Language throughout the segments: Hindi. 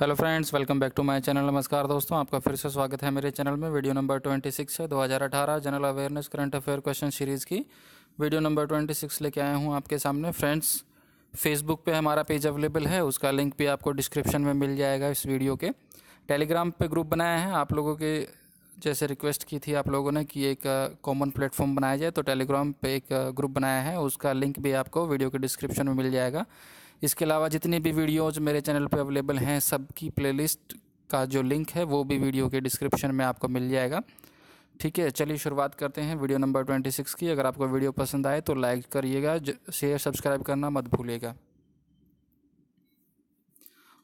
Hello friends, welcome back to my channel. नमस्कार दोस्तों, आपका फिर से स्वागत है मेरे चैनल में। वीडियो नंबर 26 है 2018 general awareness, current affair question series की। वीडियो नंबर 26 लेके आया हूँ आपके सामने। फ्रेंड्स, फेसबुक पे हमारा पेज अवेलेबल है, उसका लिंक भी आपको डिस्क्रिप्शन में मिल जाएगा इस वीडियो के। टेलीग्राम पर ग्रुप बनाया है, आप लोगों के जैसे रिक्वेस्ट की थी आप लोगों ने कि एक कॉमन प्लेटफॉर्म बनाया जाए तो टेलीग्राम पे एक ग्रुप बनाया है, उसका लिंक भी आपको वीडियो के डिस्क्रिप्शन में मिल जाएगा। इसके अलावा जितनी भी वीडियोज़ मेरे चैनल पर अवेलेबल हैं, सबकी प्लेलिस्ट का जो लिंक है, वो भी वीडियो के डिस्क्रिप्शन में आपको मिल जाएगा। ठीक है, चलिए शुरुआत करते हैं वीडियो नंबर ट्वेंटी सिक्स की। अगर आपको वीडियो पसंद आए तो लाइक करिएगा शेयर, सब्सक्राइब करना मत भूलिएगा।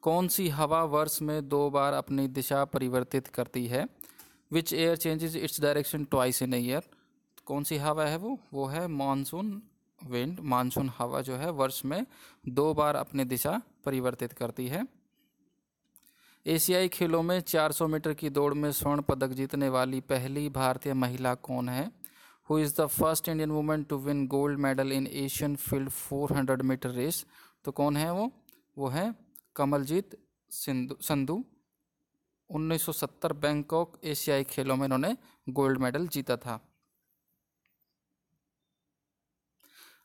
कौन सी हवा वर्ष में दो बार अपनी दिशा परिवर्तित करती है? Which air changes its direction twice in year कौन सी हवा है वो? वो है मानसून विंड मानसून हवा जो है, वर्ष में दो बार अपनी दिशा परिवर्तित करती है। एशियाई खेलों में 400 मीटर की दौड़ में स्वर्ण पदक जीतने वाली पहली भारतीय महिला कौन है? Who is the first Indian women to win gold medal in Asian field 400 metre race तो कौन है वो? वो है कमलजीत सिंधु, संधु। 1970 बैंकॉक एशियाई खेलों में इन्होंने गोल्ड मेडल जीता था।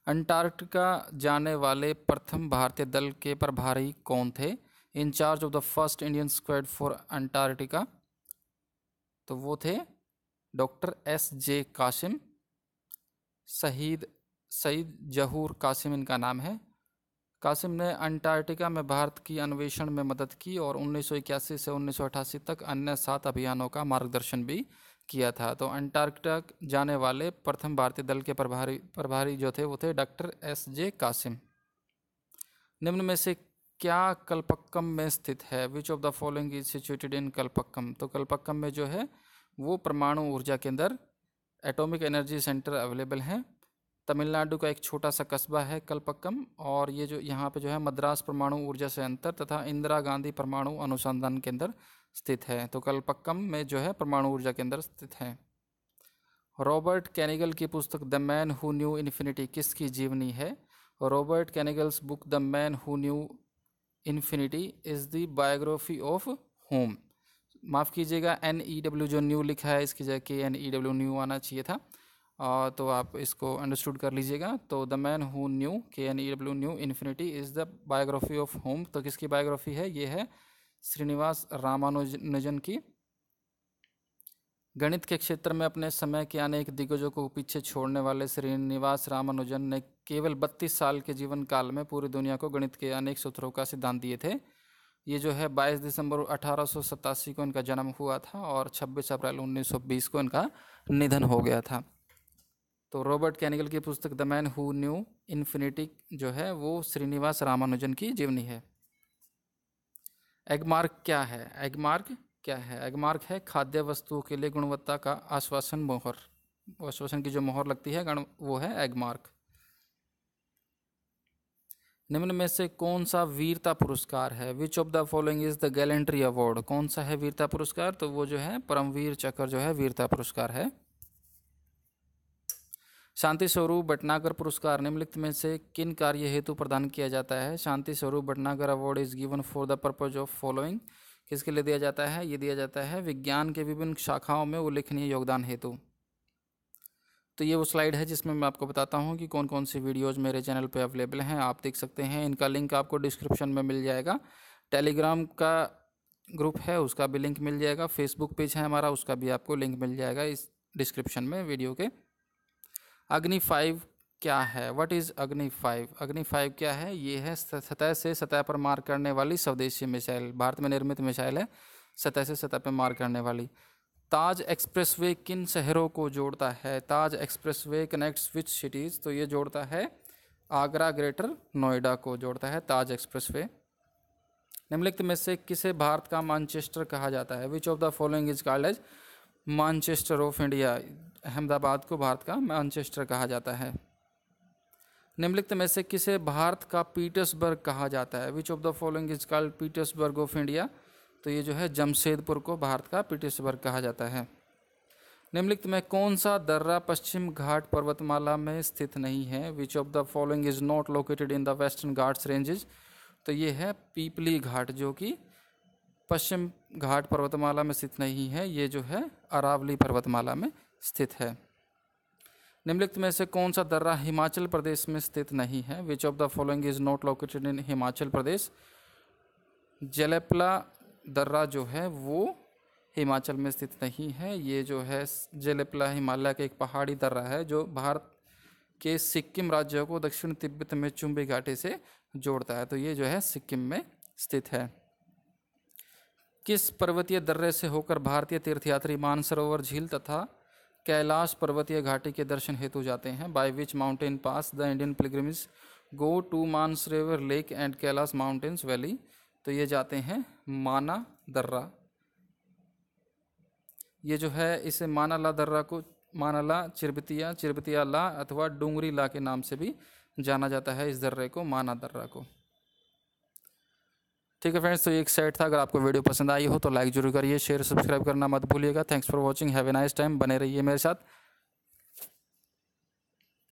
अंटार्कटिका जाने वाले प्रथम भारतीय दल के प्रभारी कौन थे? In charge of the first Indian squad for Antarctica तो वो थे डॉक्टर एस जे कासिम, शहीद सईद जहूर कासिम इनका नाम है। कासिम ने अंटार्कटिका में भारत की अन्वेषण में मदद की और उन्नीस सौ इक्यासी से उन्नीस सौ अठासी तक अन्य सात अभियानों का मार्गदर्शन भी किया था। तो अंटार्कटिका जाने वाले प्रथम भारतीय दल के प्रभारी प्रभारी जो थे, वो थे डॉक्टर एस जे कासिम। निम्न में से क्या कल्पक्कम में स्थित है? Which of the following is situated in Kalpakkam? तो कल्पक्कम में जो है, वो परमाणु ऊर्जा के अंदर एटॉमिक एनर्जी सेंटर अवेलेबल है। तमिलनाडु का एक छोटा सा कस्बा है कल्पक्कम, और ये जो यहाँ पे जो है मद्रास परमाणु ऊर्जा से अंतर तथा इंदिरा गांधी परमाणु अनुसंधान केंद्र। स्थित है। तो कल्पक्कम में जो है परमाणु ऊर्जा के अंदर स्थित है। रॉबर्ट कैनिगल की पुस्तक the man who knew infinity किसकी जीवनी है? Robert Kanigel's book the man who knew infinity is the biography of whom. माफ़ कीजिएगा एन ई डब्ल्यू जो न्यू लिखा है इसकी जगह के एन ई डब्ल्यू न्यू आना चाहिए था। आ, तो आप इसको अंडरस्टूड कर लीजिएगा। तो द मैन हु न्यू के N E W new infinity is the biography of whom. तो किसकी बायोग्राफी है? ये है श्रीनिवास रामानुजन की। गणित के क्षेत्र में अपने समय के अनेक दिग्गजों को पीछे छोड़ने वाले श्रीनिवास रामानुजन ने केवल 32 साल के जीवन काल में पूरी दुनिया को गणित के अनेक सूत्रों का सिद्धांत दिए थे। ये जो है 22 दिसंबर अठारह सौ सतासी को इनका जन्म हुआ था और 26 अप्रैल 1920 को इनका निधन हो गया था। तो रॉबर्ट कैनिगल की पुस्तक the man who knew infinity जो है, वो श्रीनिवास रामानुजन की जीवनी है। एगमार्क क्या है? एगमार्क क्या है? एगमार्क है खाद्य वस्तुओं के लिए गुणवत्ता का आश्वासन मोहर। आश्वासन की जो मोहर लगती है वो है एगमार्क। निम्न में से कौन सा वीरता पुरस्कार है? Which of the following is the gallantry award कौन सा है वीरता पुरस्कार? तो वो जो है परमवीर चक्र जो है वीरता पुरस्कार है। शांति स्वरूप भटनागर पुरस्कार निम्नलिखित में से किन कार्य हेतु प्रदान किया जाता है? Shanti Swarup Bhatnagar award is given for the purpose of following किसके लिए दिया जाता है? ये दिया जाता है विज्ञान के विभिन्न शाखाओं में उल्लेखनीय योगदान हेतु। तो ये वो स्लाइड है जिसमें मैं आपको बताता हूँ कि कौन कौन सी वीडियोज़ मेरे चैनल पर अवेलेबल हैं। आप देख सकते हैं, इनका लिंक आपको डिस्क्रिप्शन में मिल जाएगा। टेलीग्राम का ग्रुप है, उसका भी लिंक मिल जाएगा। फेसबुक पेज है हमारा, उसका भी आपको लिंक मिल जाएगा इस डिस्क्रिप्शन में वीडियो के। अग्नि फाइव क्या है? What is Agni five? Agni five क्या है? ये है सतह से सतह पर मार करने वाली स्वदेशी मिसाइल। भारत में निर्मित मिसाइल है सतह से सतह पर मार करने वाली। ताज एक्सप्रेसवे किन शहरों को जोड़ता है? Taj expressway connects which cities तो ये जोड़ता है आगरा, ग्रेटर नोएडा को जोड़ता है ताज एक्सप्रेसवे। निम्नलिखित में से किसे भारत का मानचेस्टर कहा जाता है? Which of the following is called as Manchester of India Ahmedabad को भारत का मैनचेस्टर कहा जाता है। निम्नलिखित में से किसे भारत का पीटर्सबर्ग कहा जाता है? Which of the following is called Petersburg of India तो ये जो है जमशेदपुर को भारत का पीटर्सबर्ग कहा जाता है। निम्नलिखित में कौन सा दर्रा पश्चिम घाट पर्वतमाला में स्थित नहीं है? Which of the following is not located in the Western Ghats ranges तो ये है पीपली घाट जो कि पश्चिम घाट पर्वतमाला में स्थित नहीं है। ये जो है अरावली पर्वतमाला में स्थित है। निम्नलिखित में से कौन सा दर्रा हिमाचल प्रदेश में स्थित नहीं है? Which of the following is not located in Himachal Pradesh Jelep La दर्रा जो है, वो हिमाचल में स्थित नहीं है। ये जो है, जलेपला हिमालय के एक पहाड़ी दर्रा है, जो भारत के सिक्किम राज्य को दक्षिण तिब्बत में चुंबी घाटी से जोड़ता है। तो ये जो है, सिक्किम में स्थित है। किस पर्वतीय दर्रे से होकर भारतीय तीर्थयात्री मानसरोवर झील तथा कैलाश पर्वतीय घाटी के दर्शन हेतु जाते हैं by which mountain pass the Indian pilgrims go to Mansarovar lake and Kailash mountains valley तो ये जाते हैं माना दर्रा। ये जो है, इसे मानाला दर्रा को मानाला चिरबतिया चिरबतिया ला अथवा डूंगरी ला के नाम से भी जाना जाता है इस दर्रे को, माना दर्रा को। ठीक है फ्रेंड्स तो एक साइड था। अगर आपको वीडियो पसंद आई हो तो लाइक ज़रूर करिए शेयर सब्सक्राइब करना मत भूलिएगा। Thanks for watching have a nice time बने रहिए मेरे साथ।